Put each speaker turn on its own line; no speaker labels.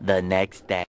The next day.